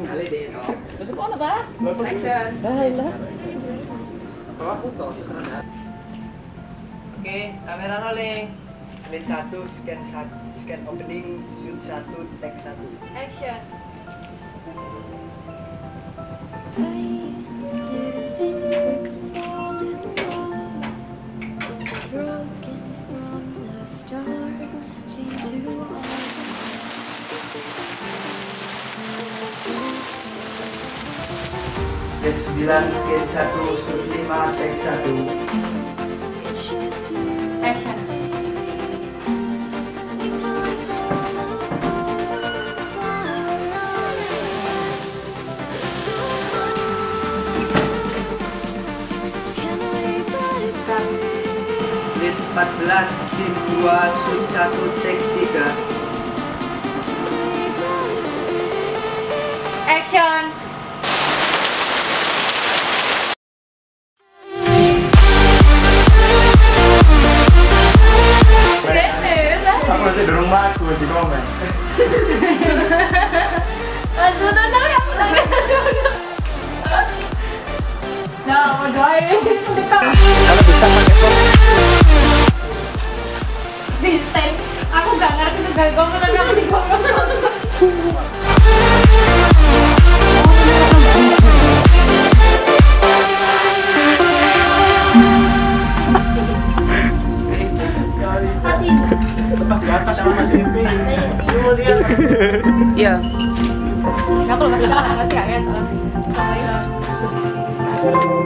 Na ba? Action! Dahil. Okay, camera rolling. Slide satu, scan satu, scan opening, shoot satu, tag satu. Action. Didn't Slide 9, scan satu, shoot 5, tag satu. It's just you. Action. Slide 14, scene 2, shoot 1, tag 3. Action. Di aku komen. Aduh, aduh, ya. Nah, mau doain. Kalau bisa pakai kok. Sistem. Aku gak ngerti juga ngomong aku di atas sama Mas Epi. Lu lihat. Iya. Lepas sekarang, masih kaget. Sama